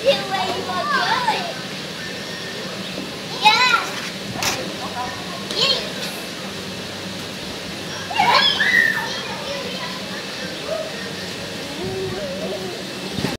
Do it.